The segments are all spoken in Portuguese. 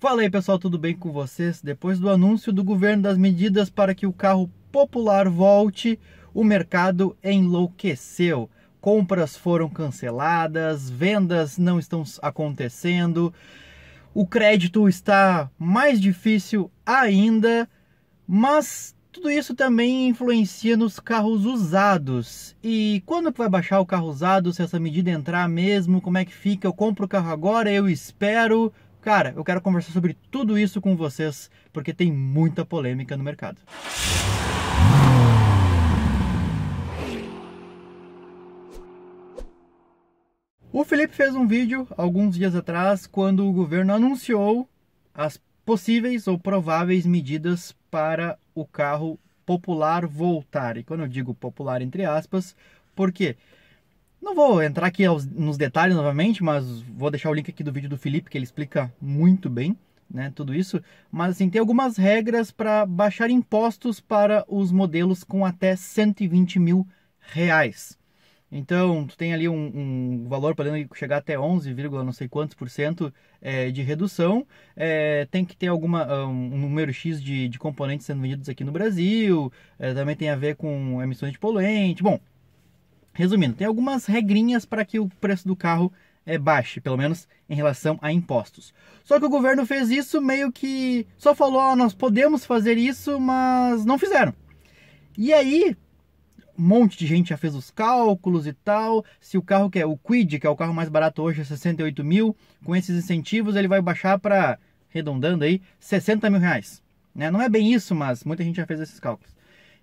Fala aí pessoal, tudo bem com vocês? Depois do anúncio do governo das medidas para que o carro popular volte, o mercado enlouqueceu. Compras foram canceladas, vendas não estão acontecendo, o crédito está mais difícil ainda, mas tudo isso também influencia nos carros usados. E quando vai baixar o carro usado, se essa medida entrar mesmo, como é que fica? Eu compro o carro agora, eu espero. Cara, eu quero conversar sobre tudo isso com vocês, porque tem muita polêmica no mercado. O Felipe fez um vídeo alguns dias atrás quando o governo anunciou as possíveis ou prováveis medidas para o carro popular voltar. E quando eu digo popular entre aspas, porque não vou entrar aqui aos, nos detalhes novamente, mas vou deixar o link aqui do vídeo do Felipe, que ele explica muito bem né, tudo isso. Mas assim, tem algumas regras para baixar impostos para os modelos com até 120 mil reais. Então, tu tem ali um, um valor podendo chegar até 11, não sei quantos por cento é, de redução. É, tem que ter alguma, um número X de, de componentes sendo vendidos aqui no Brasil. É, também tem a ver com emissões de poluente. Bom, Resumindo, tem algumas regrinhas para que o preço do carro é, baixe, pelo menos em relação a impostos. Só que o governo fez isso meio que só falou, nós podemos fazer isso, mas não fizeram. E aí, um monte de gente já fez os cálculos e tal. Se o carro que é o Quid, que é o carro mais barato hoje, é 68 mil, com esses incentivos ele vai baixar para, arredondando aí, 60 mil reais. Né? Não é bem isso, mas muita gente já fez esses cálculos.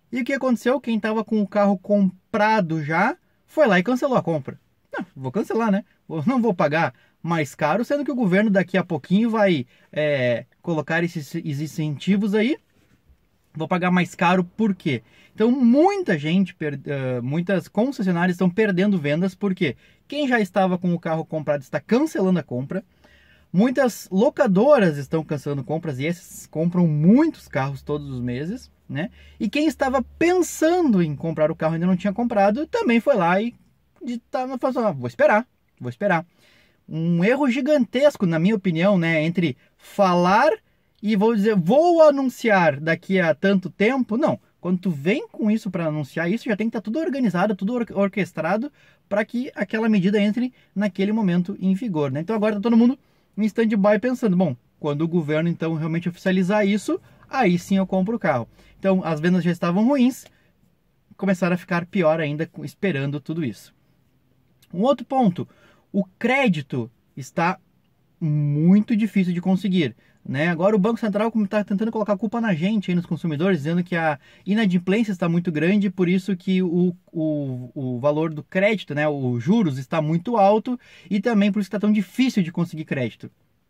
E o que aconteceu? Quem estava com o carro comprado já foi lá e cancelou a compra. Não, vou cancelar, né? Não vou pagar mais caro, sendo que o governo daqui a pouquinho vai é, colocar esses, esses incentivos aí. Vou pagar mais caro por quê? Então, muita gente, uh, muitas concessionárias estão perdendo vendas porque quem já estava com o carro comprado está cancelando a compra. Muitas locadoras estão cancelando compras e esses compram muitos carros todos os meses né? E quem estava pensando em comprar o carro e ainda não tinha comprado, também foi lá e falou assim, ah, vou esperar, vou esperar. Um erro gigantesco, na minha opinião, né? Entre falar e vou dizer, vou anunciar daqui a tanto tempo. Não, quando tu vem com isso para anunciar isso, já tem que estar tá tudo organizado, tudo or orquestrado para que aquela medida entre naquele momento em vigor, né? Então agora tá todo mundo em stand-by pensando, bom, quando o governo então realmente oficializar isso, aí sim eu compro o carro. Então as vendas já estavam ruins, começaram a ficar pior ainda esperando tudo isso. Um outro ponto, o crédito está muito difícil de conseguir. Né? Agora o Banco Central está tentando colocar a culpa na gente, aí, nos consumidores, dizendo que a inadimplência está muito grande, por isso que o, o, o valor do crédito, né, os juros, está muito alto e também por isso está tão difícil de conseguir crédito.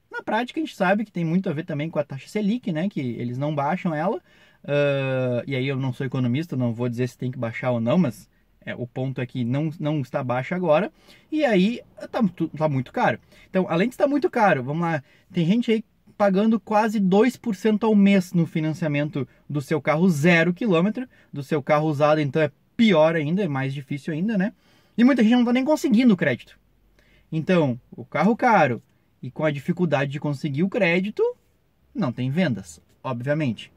Na prática, a gente sabe que tem muito a ver também com a taxa Selic, né? Que eles não baixam ela. Uh, e aí eu não sou economista, não vou dizer se tem que baixar ou não, mas é, o ponto é que não, não está baixa agora. E aí tá, tá muito caro. Então, além de estar muito caro, vamos lá, tem gente aí pagando quase 2% ao mês no financiamento do seu carro zero quilômetro, do seu carro usado, então é pior ainda, é mais difícil ainda, né? E muita gente não está nem conseguindo crédito. Então, o carro caro, e com a dificuldade de conseguir o crédito, não tem vendas, obviamente.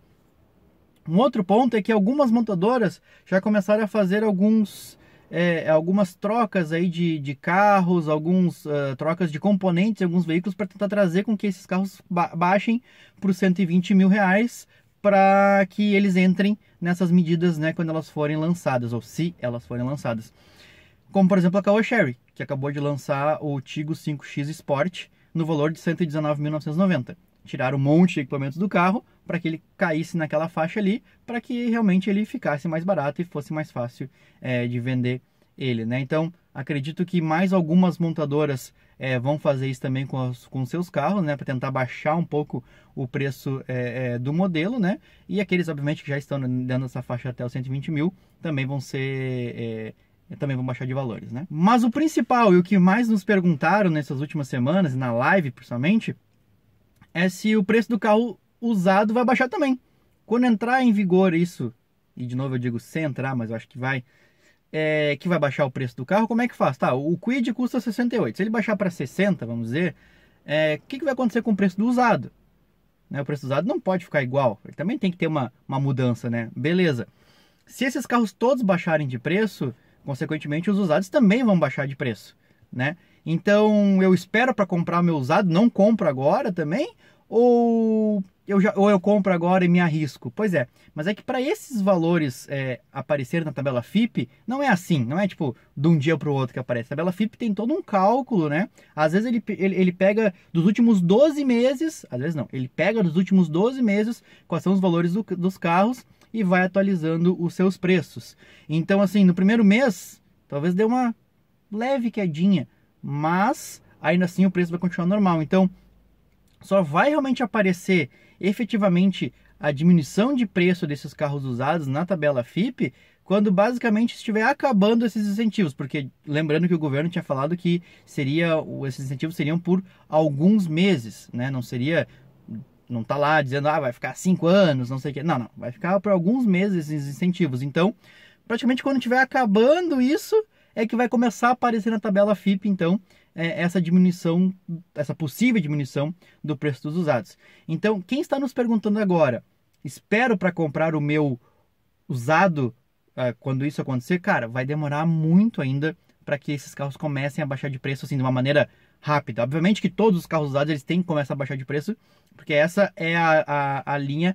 Um outro ponto é que algumas montadoras já começaram a fazer alguns, é, algumas trocas aí de, de carros, algumas uh, trocas de componentes alguns veículos para tentar trazer com que esses carros ba baixem para os 120 mil reais para que eles entrem nessas medidas né, quando elas forem lançadas, ou se elas forem lançadas. Como por exemplo a Caoa Sherry, que acabou de lançar o Tigo 5X Sport, no valor de 119.990. Tiraram um monte de equipamentos do carro para que ele caísse naquela faixa ali, para que realmente ele ficasse mais barato e fosse mais fácil é, de vender ele, né? Então, acredito que mais algumas montadoras é, vão fazer isso também com, os, com seus carros, né? Para tentar baixar um pouco o preço é, é, do modelo, né? E aqueles, obviamente, que já estão dando essa faixa até os 120 mil, também vão ser é, também vão baixar de valores, né? Mas o principal e o que mais nos perguntaram nessas últimas semanas, na live principalmente, é se o preço do carro usado vai baixar também. Quando entrar em vigor isso, e de novo eu digo sem entrar, mas eu acho que vai, é, que vai baixar o preço do carro, como é que faz? Tá, o Quid custa 68, se ele baixar para 60, vamos dizer, é, o que, que vai acontecer com o preço do usado? né? O preço usado não pode ficar igual. Ele também tem que ter uma, uma mudança, né? Beleza. Se esses carros todos baixarem de preço, consequentemente os usados também vão baixar de preço, né? Então eu espero para comprar meu usado, não compro agora também, ou eu já, ou eu compro agora e me arrisco. Pois é, mas é que para esses valores é, aparecerem na tabela FIP, não é assim, não é tipo de um dia para o outro que aparece. A tabela FIP tem todo um cálculo, né? Às vezes ele, ele, ele pega dos últimos 12 meses, às vezes não, ele pega dos últimos 12 meses quais são os valores do, dos carros e vai atualizando os seus preços. Então, assim, no primeiro mês, talvez dê uma leve quedinha, mas ainda assim o preço vai continuar normal. Então, só vai realmente aparecer efetivamente a diminuição de preço desses carros usados na tabela FIP quando basicamente estiver acabando esses incentivos, porque lembrando que o governo tinha falado que seria esses incentivos seriam por alguns meses, né? Não seria não tá lá dizendo ah vai ficar cinco anos, não sei o que, não, não, vai ficar por alguns meses esses incentivos. Então, praticamente quando estiver acabando isso é que vai começar a aparecer na tabela FIP, então é, essa diminuição, essa possível diminuição do preço dos usados. Então, quem está nos perguntando agora, espero para comprar o meu usado uh, quando isso acontecer, cara, vai demorar muito ainda para que esses carros comecem a baixar de preço assim de uma maneira rápida. Obviamente que todos os carros usados eles têm que começar a baixar de preço, porque essa é a, a, a linha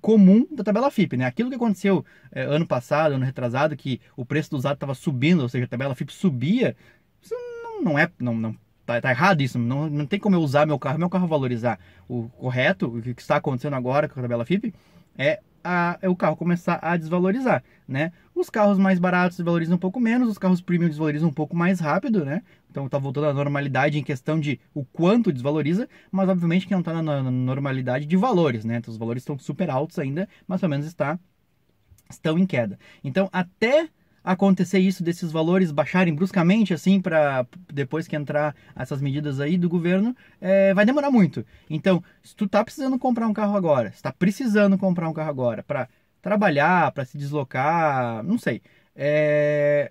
comum da tabela FIP, né? Aquilo que aconteceu é, ano passado, ano retrasado, que o preço do usado estava subindo, ou seja, a tabela FIP subia, isso não é, não, não tá, tá, errado isso, não, não tem como eu usar meu carro, meu carro valorizar. O correto, o que está acontecendo agora com a tabela FIP, é, a, é o carro começar a desvalorizar, né? Os carros mais baratos desvalorizam um pouco menos, os carros premium desvalorizam um pouco mais rápido, né? Então está voltando à normalidade em questão de o quanto desvaloriza, mas obviamente que não na, na, normalidade de valores, né? Então, os valores estão super altos ainda, mas pelo menos está, estão em queda. Então, até acontecer isso desses valores baixarem bruscamente assim para depois que entrar essas medidas aí do governo é, vai demorar muito. Então se tu tá precisando comprar um carro agora está precisando comprar um carro agora para trabalhar para se deslocar não sei é,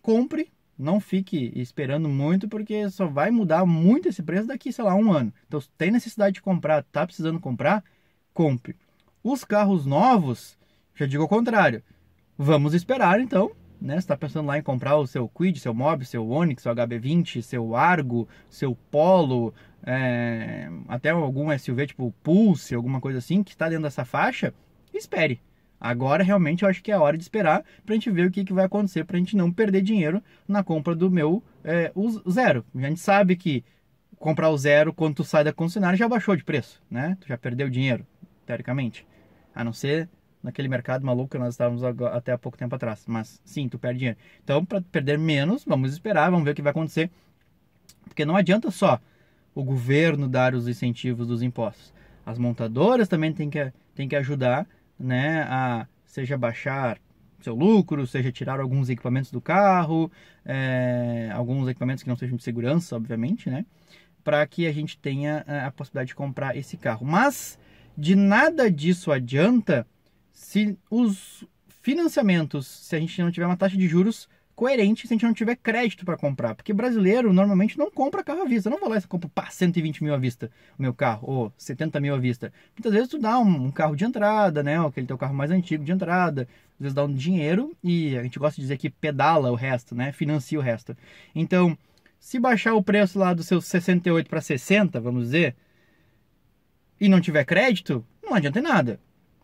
compre não fique esperando muito porque só vai mudar muito esse preço daqui sei lá um ano. Então se tem necessidade de comprar tá precisando comprar compre. Os carros novos já digo ao contrário Vamos esperar então, né? Você está pensando lá em comprar o seu Quid, seu Mob, seu Onix, seu HB20, seu Argo, seu Polo, é, até algum SUV tipo Pulse, alguma coisa assim, que está dentro dessa faixa, espere. Agora realmente eu acho que é a hora de esperar para a gente ver o que, que vai acontecer para a gente não perder dinheiro na compra do meu é, o zero. A gente sabe que comprar o zero quando tu sai da concessionária já baixou de preço, né? Tu já perdeu dinheiro, teoricamente. A não ser naquele mercado maluco que nós estávamos até há pouco tempo atrás. Mas sim, tu perde dinheiro. Então, para perder menos, vamos esperar, vamos ver o que vai acontecer. Porque não adianta só o governo dar os incentivos dos impostos. As montadoras também têm que, têm que ajudar, né, a seja baixar seu lucro, seja tirar alguns equipamentos do carro, é, alguns equipamentos que não sejam de segurança, obviamente, né, para que a gente tenha eh, a possibilidade de comprar esse carro. Mas de nada disso adianta se os financiamentos, se a gente não tiver uma taxa de juros coerente, se a gente não tiver crédito para comprar. Porque brasileiro normalmente não compra carro à vista. Eu não vou lá e compro pá, 120 mil à vista o meu carro, ou 70 mil à vista. Muitas vezes tu dá um, um carro de entrada, né? Ou aquele teu carro mais antigo de entrada. Às vezes dá um dinheiro e a gente gosta de dizer que pedala o resto, né? Financia o resto. Então, se baixar o preço lá dos seus 68 para 60, vamos dizer, e não tiver crédito, não adianta nada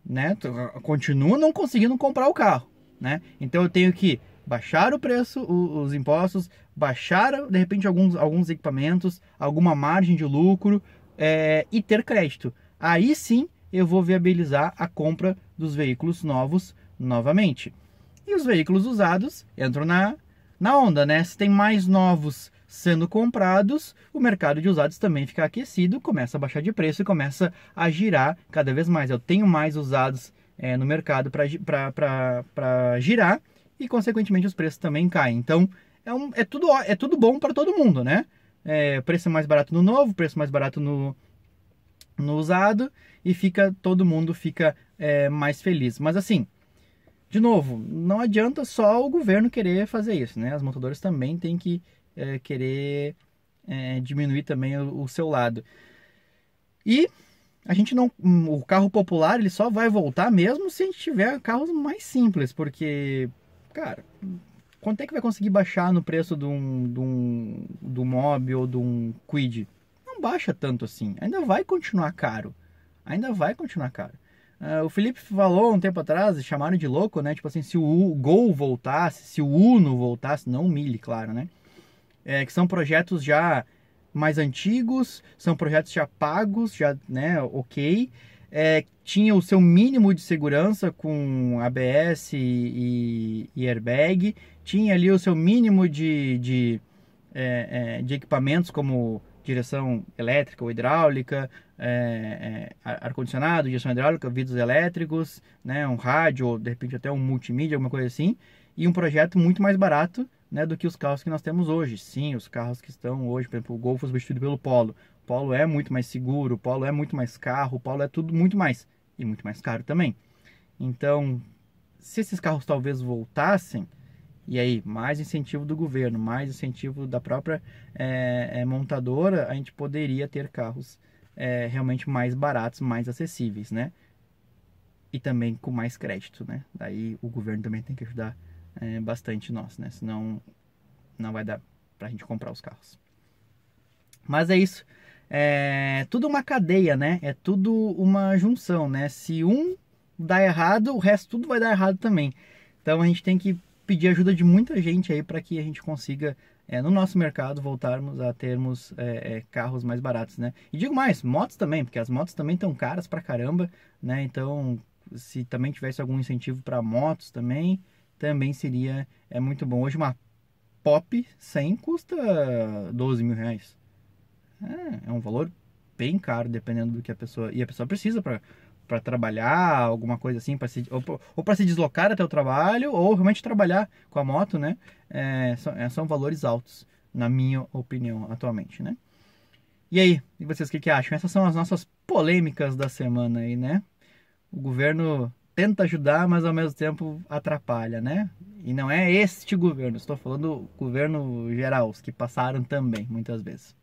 né? Continua não conseguindo comprar o carro, né? Então eu tenho que baixar o preço, os impostos, baixar de repente alguns, alguns equipamentos, alguma margem de lucro é, e ter crédito. Aí sim eu vou viabilizar a compra dos veículos novos novamente. E os veículos usados entram na, na onda, né? Se tem mais novos sendo comprados, o mercado de usados também fica aquecido, começa a baixar de preço e começa a girar cada vez mais. Eu tenho mais usados é, no mercado para girar e, consequentemente, os preços também caem. Então, é, um, é, tudo, é tudo bom para todo mundo, né? É, preço mais barato no novo, preço mais barato no, no usado e fica todo mundo fica é, mais feliz. Mas assim, de novo, não adianta só o governo querer fazer isso, né? As montadoras também têm que é, querer é, diminuir também o, o, seu lado. E a gente não. O carro popular ele só vai voltar mesmo se a gente tiver carros mais simples, porque, cara, quanto é que vai conseguir baixar no preço de um, de um, do Mob ou de um Quid? Não baixa tanto assim. Ainda vai continuar caro. Ainda vai continuar caro. Uh, o Felipe falou um tempo atrás, chamaram de louco, né? Tipo assim, se o Gol voltasse, se o Uno voltasse, não o Mille, claro, né? É, que são projetos já mais antigos, são projetos já pagos, já, né, ok. É, tinha o seu mínimo de segurança com ABS e, e airbag, tinha ali o seu mínimo de, de, é, é, de equipamentos como direção elétrica ou hidráulica, é, é, ar-condicionado, direção hidráulica, vidros elétricos, né, um rádio, ou de repente até um multimídia, alguma coisa assim, e um projeto muito mais barato né, do que os carros que nós temos hoje. Sim, os carros que estão hoje, por exemplo, o Gol foi substituído pelo Polo. O Polo é muito mais seguro, o Polo é muito mais carro, o Polo é tudo muito mais. E muito mais caro também. Então, se esses carros talvez voltassem, e aí, mais incentivo do governo, mais incentivo da própria é, montadora, a gente poderia ter carros é, realmente mais baratos, mais acessíveis, né? E também com mais crédito, né? Daí o governo também tem que ajudar é, bastante nós, né? Senão não vai dar pra gente comprar os carros. Mas é isso. É tudo uma cadeia, né? É tudo uma junção, né? Se um dá errado, o resto tudo vai dar errado também. Então a gente tem que pedir ajuda de muita gente aí para que a gente consiga é, no nosso mercado voltarmos a termos é, é, carros mais baratos, né? E digo mais, motos também, porque as motos também estão caras pra caramba, né? Então, se também tivesse algum incentivo para motos também, também seria é muito bom. Hoje uma Pop 100 custa 12 mil reais. É, é um valor bem caro, dependendo do que a pessoa... E a pessoa precisa para para trabalhar, alguma coisa assim, se, ou, ou para se deslocar até o trabalho, ou realmente trabalhar com a moto, né? É, são, é, são valores altos, na minha opinião, atualmente, né? E aí, e vocês o que, que acham? Essas são as nossas polêmicas da semana aí, né? O governo tenta ajudar, mas ao mesmo tempo atrapalha, né? E não é este governo, estou falando do governo geral, os que passaram também, muitas vezes.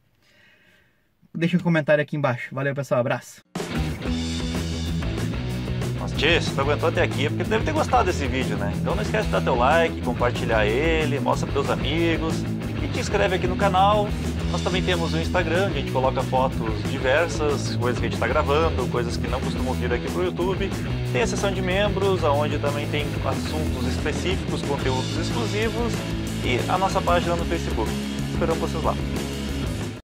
Deixa um comentário aqui embaixo. Valeu, pessoal. Abraço. Se tu aguentou até aqui porque tu deve ter gostado desse vídeo, né? Então não esquece de dar teu like, compartilhar ele, mostra pros teus amigos e te inscreve aqui no canal. Nós também temos o Instagram, a gente coloca fotos diversas, coisas que a gente está gravando, coisas que não costumam vir aqui pro YouTube. Tem a seção de membros, onde também tem assuntos específicos, conteúdos exclusivos e a nossa página no Facebook. Esperamos vocês lá.